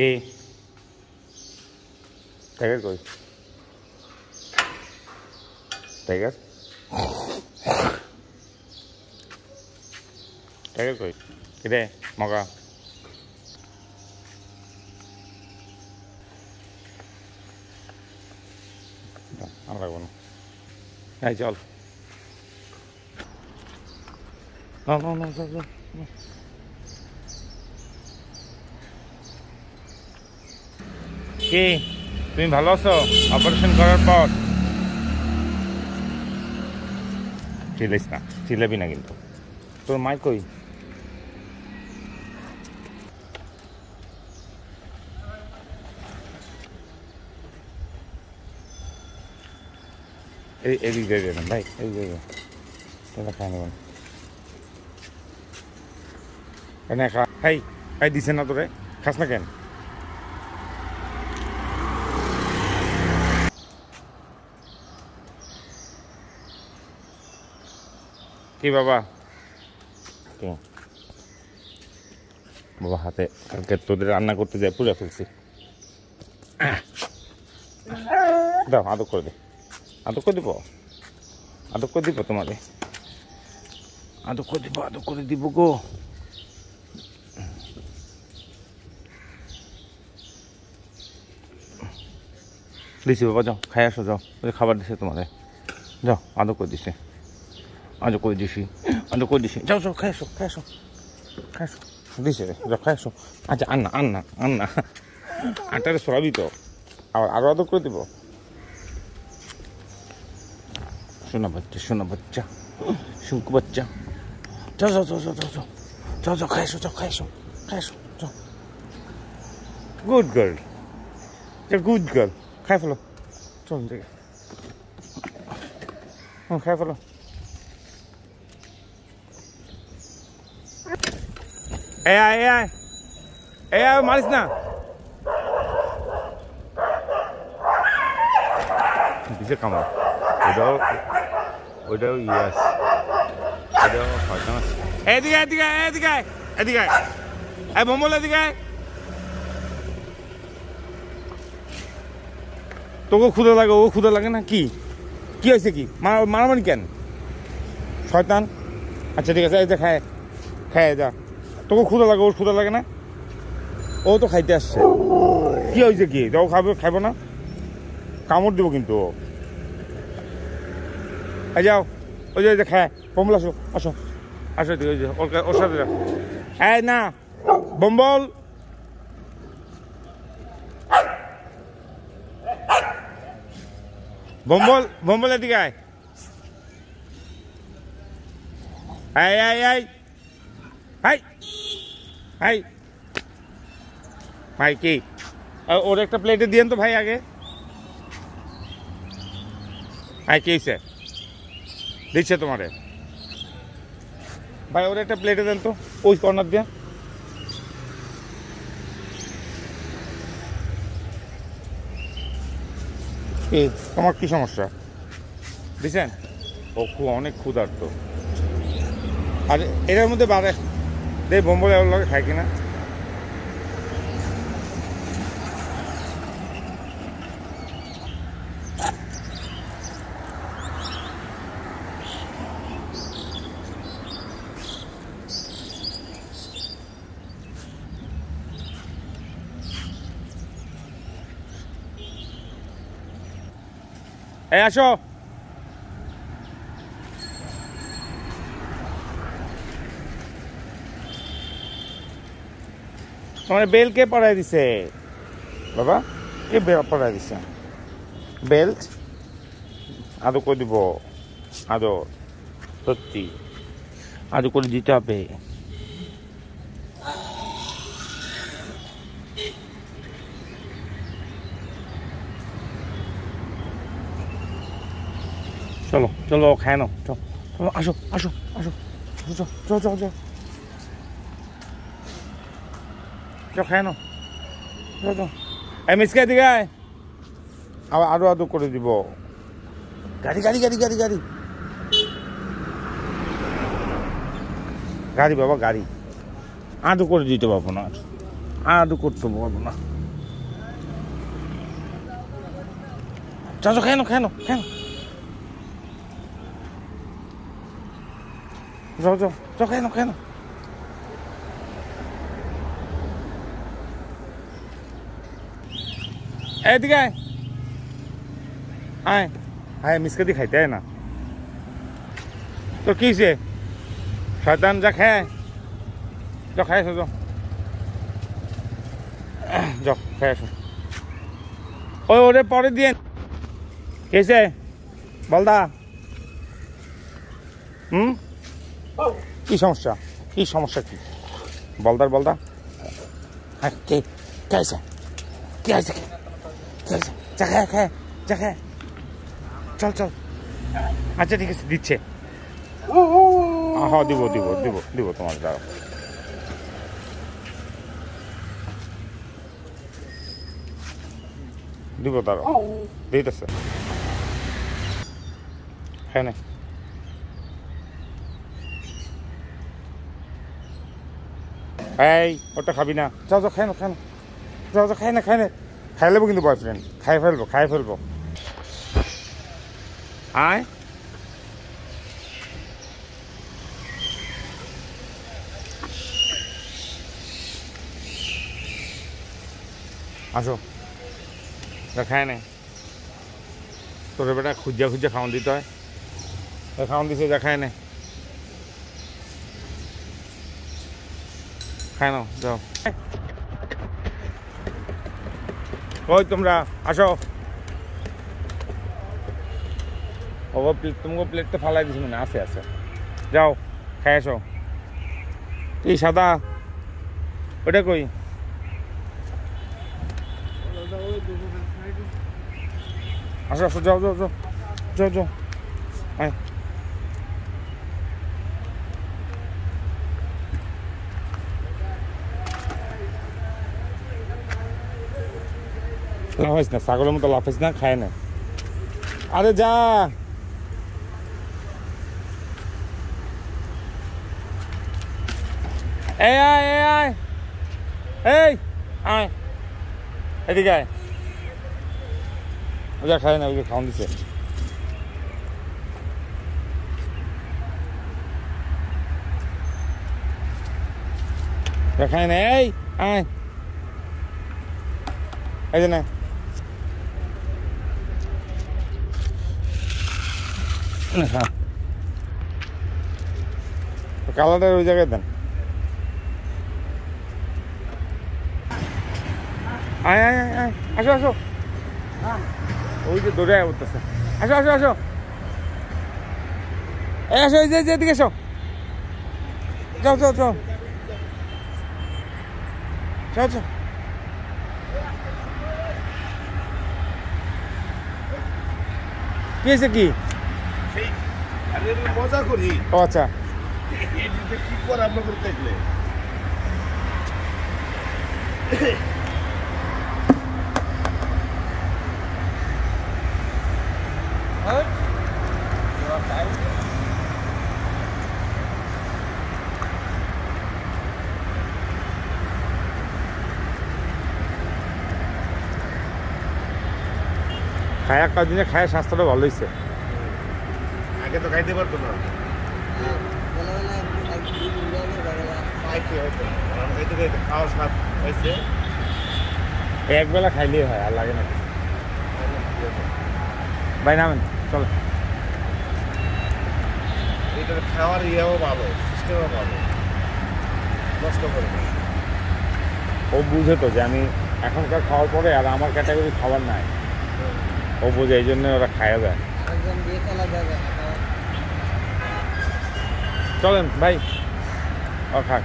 E. Pegas, güey. Pegas. Pegas, güey. Gede, moga. আমরা কোনো হ্যাঁ চল কি? তুমি ভালো আছো? অপারেশন করার পর? চিল্লাইস না, চিল্লাবি না কিন্তু। তোর মাই কই? এই দিয়ে দেবেন ভাই এই দিয়ে দেবেন তাহলে খাই নেবেন। এনে খা দিছে না তোরে? খাস না কেন? কি বাবা? বাবা হাতে কালকে তোদের রান্না করতে যাই পুরো ফেলছি। দাও আদর করে দে। আদর করে দিব? আদর করে দিব তোমারে? আদর করে দিব আদর করে দিব গো। দিছি বাবা যাও খাই আসো যাও। খাবার দিছে তোমারে। যাও আদর করে দিছে। আদর করে দিছি? যাও যাও খাই আসো খাই আসো খাই আসো দিছে, যাও খাই আচ্ছা আন না আন না আন আটারে সরাবি তো। আবার আরও আদর করে দিব। শোনা বাচ্চা শোনা বাচ্চা, শুঙ্কু বাচ্চা। যাও যাও যাও যাও যাও যাও। যাও যাও খাই এসো যাও খাই এসো যাও। গুড গার্ল গুড গার্ল খাই ফেলো। চল দেখে খাই ফেলো। এ আয় এ আয় এ আয় মারিস না কিসে কামড় ওটাও ওইটাও ইয়াস ওইটাও হয়তো এদিকে এদিকে এদিকে এদিকে এ বম্বল এদিকে তোকে ক্ষুদে লাগে ও ক্ষুদে লাগে না কি? কি হয়েছে কি? মারা- মারামারি কেন? শয়তান? আচ্ছা ঠিক আছে এই যে খায় খায় যা। তোকে ক্ষুদে লাগে, ওর ক্ষুদে লাগে না। ও তো খাইতে আসছে। কি হয়েছে কি? ও খাবে খাব না। কামড় দেবো কিন্তু এই যাও, ওই যে খায় বম্বল আসো আসো। আসো ওই যে, ওর সাথে এই না, বম্বল। বম্বল বম্বল এদিকে আয়। আয় আয় আয় হাই হাই ভাই কি? ওর একটা প্লেটে দিয়েন তো ভাই আগে। ভাই, কি হয়েছে দিচ্ছে তোমারে। ভাই, ওর একটা প্লেটে দেন তো। ওই কর্নার দিয়ে। কি তোমার কি সমস্যা? দিছেন? ও খুব অনেক ক্ষুধার্ত। আর এটার মধ্যে বাড়ে দে বম্বলে লগে খাই কিনা এ Asho. তোমার বেল কে পড়াই দিছে। বাবা, কে পড়াই দিছে? বেল্ট? আদৌ করে দিব? আদৌ, সত্যি। আদৌ করে দিতে হবে। চলো চলো, খায় নাও, চলো। চলো, আসো আসো আসো। আসো চলো চলো চলো। চলো খায় এই মিসকে দিকে আবার আরও আদো করে দিব। গাড়ি গাড়ি গাড়ি গাড়ি গাড়ি। গাড়ি বাবা, গাড়ি। আদো করে দিতে পারব না আর আর করতে পারব না চাচো খেয়ে নো খেয়ে নো খেয়ে নো যাও যাও। যাও খেয়ে নো খেয়ে এদিকে আয়। আয়। আয় মিসকে দিয়ে খাইতে না। তো কি হয়েছে শয়তান, যা খায় যাও খাই আসো যাও খাই আসো ওই, ওরে পরে দিয়ে কেসে বলদা। হুম? কি সমস্যা? কি সমস্যা কি? বলদার বলদা। হ্যাঁ কে কে আছে কে আছে কে আছে যা খায় খায় যা চল চল। আচ্ছা ঠিক আছে, দিচ্ছে। হ্যাঁ দিব দিব দিব দিব তোমার, দাঁড়াও। দিব, দাঁড়াও। দিতেছে। হ্যাঁ না। এই, ওটা খাবি না। যাও যাও, খাই না খাই না। যাও, খাই না খাই না। খাই নেব কিন্তু বয়ফ্রেন্ড খাই ফেলব খাই ফেলব। আয়। আসো। দেখায় নাই। তোর বেটা খুঁজা খুঁজা খাওয়ান দিতে হয়। খাওয়ান দিছে দেখায় নাই খায় নাও যাও। ওই তোমরা? আসো। ও প্লেট তোমাকে প্লেট তো ফালাই দিছি মানে আছে আছে। যাও, খাই আসো। এই সাদা ওটা কই? আসো আসো, যাও যাও যাও যাও যাও। আয়। লাফাইস না, ছাগলের মতো লাফাইস না, খায় না। আরে যা। এই আয় এই আয়। এই, আয়। এদিকে আয়। ওটা খায় না খাওয়ান দিছে। খায় না, এই, আয়। এই যে না। হ্যাঁ। কালারটা ওই জায়গায় দেন। আয় আয় আয় আসো আসো। ওই যে দৌড়ে উঠতেছে। আসো আসো আসো। এই আসো, এই যে এদিকে এসো যাও যাও। যাও যাও। কি হয়েছে কি? সেই মজা করি। আচ্ছা। কি করে দেখলে? খায়া খায় স্বাস্থ্যটা ভালো হয়েছে আগে তো খাইতে পারতো না। একবেলা খাইলেই হয় আর লাগে না ভাই নামেন চলো এটার খাওয়ার ইয়েও ভালো সিস্টেমও ভালো। নষ্ট করে ও বুঝে তো যে আমি এখনকার খাওয়ার পরে আর আমার ক্যাটাগরি খাবার নাই। ও বুঝে এই জন্য ওরা খাওয়া যায় চলেন ভাই ও খাক